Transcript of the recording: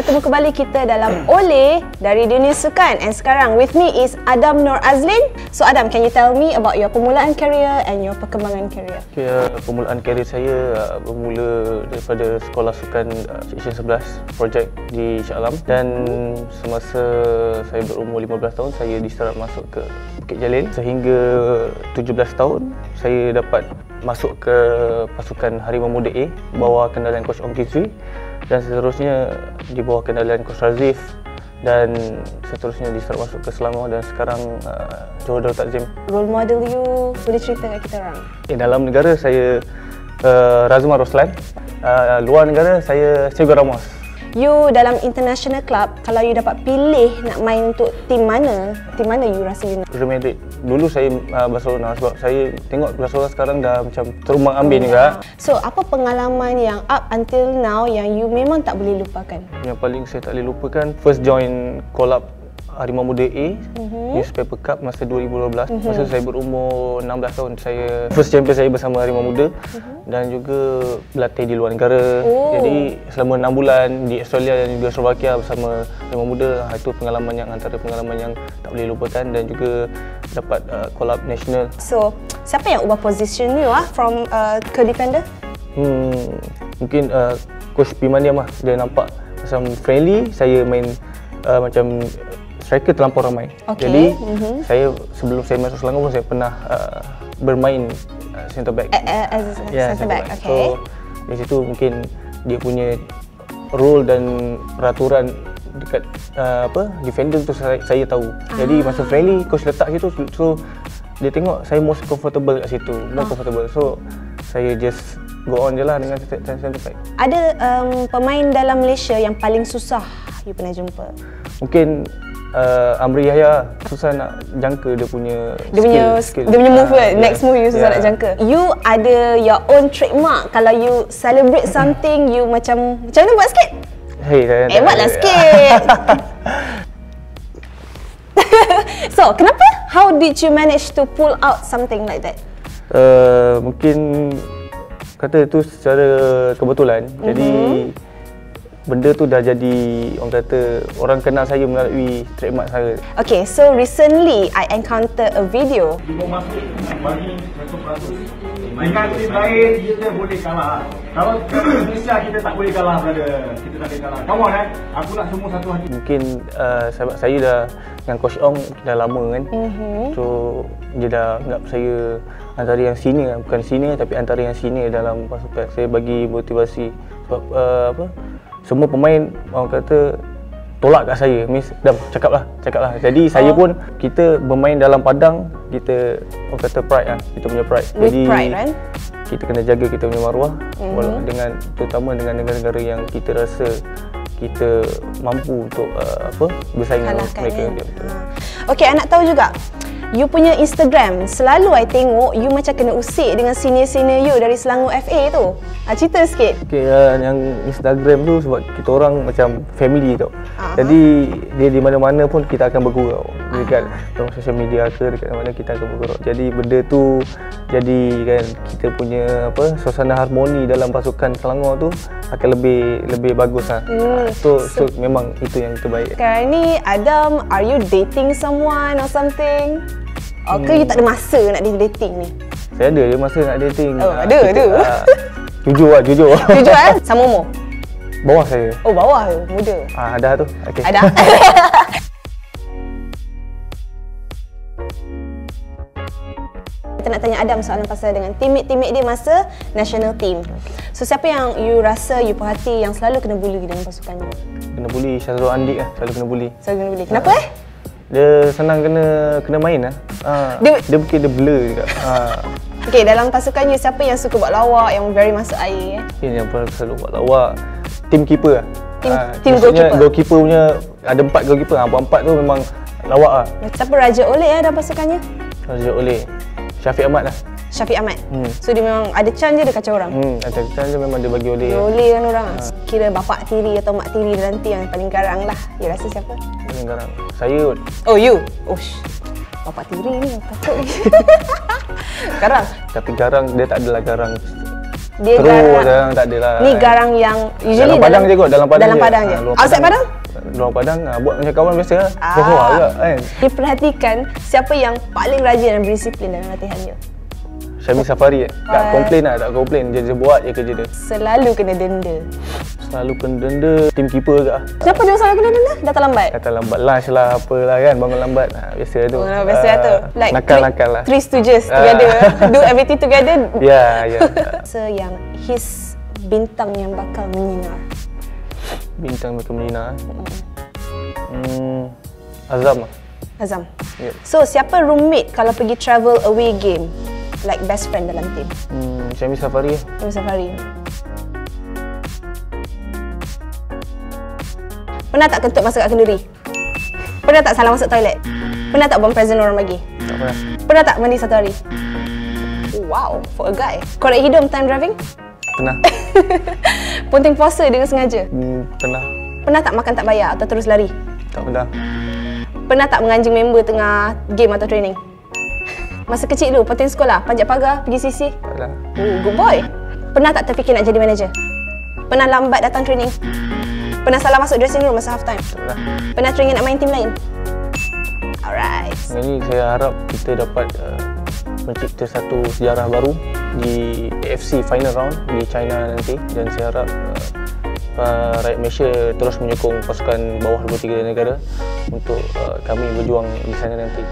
bertemu kembali kita dalam Oleh dari dunia sukan and sekarang with me is Adam Nur Azlin. So Adam, can you tell me about your permulaan career and your perkembangan career? Okay, uh, permulaan karier saya uh, bermula daripada sekolah sukan uh, Seksyen 11 projek di Shah Alam dan semasa saya berumur 15 tahun saya diseret masuk ke Bukit Jalil sehingga 17 tahun saya dapat masuk ke pasukan Harimau Muda A bawah kendalian coach Ong Kizwi dan seterusnya di bawah kendalian coach Razif dan seterusnya diseret masuk ke Selangor dan sekarang uh, Johor Darul Takzim. Role model you boleh cerita kat kita orang? Eh, dalam negara saya uh, Razman Roslan. Uh, luar negara saya Sego Ramos. You dalam international club, kalau you dapat pilih nak main untuk tim mana, tim mana you rasa you nak? Real Madrid. Dulu saya uh, Barcelona sebab saya tengok Barcelona sekarang dah macam terumbang ambing juga. So, apa pengalaman yang up until now yang you memang tak boleh lupakan? Yang paling saya tak boleh lupakan first join call up Harimau Muda A uh-huh. Newspaper Cup masa 2012 uh-huh. masa saya berumur 16 tahun saya first champion saya bersama Harimau Muda uh-huh. dan juga berlatih di luar negara Oh. jadi selama 6 bulan di Australia dan juga Slovakia bersama Harimau Muda ha, itu pengalaman yang antara pengalaman yang tak boleh lupakan dan juga dapat uh, call up national So, siapa yang ubah position you ah from uh, ke defender? Hmm, mungkin uh, coach Pimaniam lah dia nampak macam friendly saya main uh, macam striker terlampau ramai. Okey, Jadi mhm. saya sebelum saya masuk Selangor pun saya pernah uh, bermain uh, centre back. Uh, uh, as a Ya, centre back, okay. So di situ mungkin dia punya role dan peraturan dekat uh, apa defender tu saya, saya tahu. Jadi Ah. masa friendly coach letak situ so dia tengok saya most comfortable kat situ, more Ah. comfortable. So saya just go on je lah dengan centre back. Ada um, pemain dalam Malaysia yang paling susah you pernah jumpa? Mungkin uh, Amri Yahya susah nak jangka dia punya Dia punya skill, dia punya move Ah, kan, next move you susah yeah. nak jangka. You ada your own trademark kalau you celebrate something you macam macam mana buat sikit? Hey, saya Eh buatlah sikit. so, kenapa? How did you manage to pull out something like that? Uh, mungkin kata itu secara kebetulan. Mm-hmm. Jadi benda tu dah jadi orang kata orang kenal saya melalui trademark saya. Okay, so recently I encountered a video. Ibu Masuk bagi 100% Dengan tim lain kita boleh kalah Kalau kalau Indonesia kita tak boleh kalah brother Kita tak boleh kalah Come on eh Aku nak semua satu hati Mungkin uh, sahabat saya dah dengan coach Ong dah lama kan. Mm-hmm. So dia dah anggap saya antara yang senior bukan senior tapi antara yang senior dalam pasukan. Saya bagi motivasi sebab uh, apa semua pemain orang kata tolak kat saya Miss Dam cakap lah cakap lah jadi oh. saya pun kita bermain dalam padang kita orang kata pride lah kita punya pride With jadi pride, kan? kita kena jaga kita punya maruah mm-hmm. dengan terutama dengan negara-negara yang kita rasa kita mampu untuk uh, apa bersaing dengan mereka kan? Ya, betul. Ha. Okay, I nak tahu juga. You punya Instagram, selalu I tengok you macam kena usik dengan senior-senior you dari Selangor FA tu. Ha, cerita sikit. Okay, uh, yang Instagram tu sebab kita orang macam family tau. Aha. Jadi dia di mana-mana pun kita akan bergurau. Dekat dalam social media ke dekat mana kita akan bergurau. Jadi benda tu jadi kan kita punya apa suasana harmoni dalam pasukan Selangor tu akan lebih lebih bagus lah. Hmm, So, so, memang itu yang terbaik. Sekarang ni, Adam, are you dating someone or something? Or ke you tak ada masa nak dating ni? Saya ada je masa nak dating. Oh, Ah, ada, ada. ah, jujur lah, jujur. Jujur eh? Sama umur? Bawah saya. Oh, bawah tu, muda. Ah, ada tu. Okay. Ada? Kita nak tanya Adam soalan pasal dengan teammate-teammate dia masa national team. So siapa yang you rasa you perhati yang selalu kena bully dalam pasukan you? Kena bully Syazrul Andik lah. Selalu kena bully. Selalu kena bully. Kenapa eh? Dia senang kena kena main lah. Ah, Dia- dia, mungkin dia blur juga. Ah, Okay, dalam pasukan you siapa yang suka buat lawak, yang very masuk air eh? Ini yang paling selalu buat lawak. Team keeper lah. Team- Ah, team goalkeeper. goalkeeper punya, ada empat goalkeeper. Ah, empat tu memang lawak lah. Siapa Raja Oleh eh dalam pasukannya? Raja Oleh. Syafiq Ahmad lah. Syafiq Ahmad. Hmm. So dia memang ada chance je dia kacau orang. Hmm, ada dia memang dia bagi oleh. Dia oleh kan orang. Kira bapak tiri atau mak tiri nanti yang paling garang lah. You rasa siapa? Paling garang. Saya kot. Oh you? Oh Bapak tiri ni takut. garang. Tapi garang, dia tak adalah garang Dia Terus garang. sekarang tak ada lah. Ni garang yang usually dalam padang je kot, dalam padang dalam je. padang je. Luar Outside padang? Luar padang, ah, buat macam kawan biasa lah. Ah. Johor agak kan. Diperhatikan siapa yang paling rajin dan berdisiplin dalam latihannya. Syami Safari eh. Tak Ah. komplain lah, tak komplain. Dia, dia buat je kerja dia. Selalu kena denda. Selalu kena denda, tim keeper agak lah. Kenapa dia selalu kena denda? Datang lambat. Kata lambat lunch lah, apalah kan, bangun lambat. Ha, biasa tu. Oh, biasa Ah, tu. Like nakal-nakal lah. Three stooges Ah. together. Do everything together. Ya, ya. So yang his bintang yang bakal menyinar. Bintang mereka Melina. Hmm, Azam lah. Azam. Yep. So siapa roommate kalau pergi travel away game? Like best friend dalam team. Hmm, Syami Safari. Team Safari. Pernah tak kentut masuk kat kenduri? Pernah tak salah masuk toilet? Pernah tak buang present orang bagi? Tak pernah. Pernah tak mandi satu hari? Wow, for a guy. Korek hidung time driving? Pernah. Punting puasa dengan sengaja? Hmm, pernah. Pernah tak makan tak bayar atau terus lari? Tak pernah. Pernah tak menganjing member tengah game atau training? Masa kecil dulu, penting sekolah, panjat pagar, pergi sisi? Tak. Oh, good boy. Pernah tak terfikir nak jadi manager? Pernah lambat datang training? Pernah salah masuk dressing room masa half time? Tak pernah. Pernah teringin nak main team lain? Alright. Ni saya harap kita dapat uh, mencipta satu sejarah baru di AFC final round di China nanti dan saya harap uh, uh, rakyat Malaysia terus menyokong pasukan bawah 23 negara untuk uh, kami berjuang di sana nanti.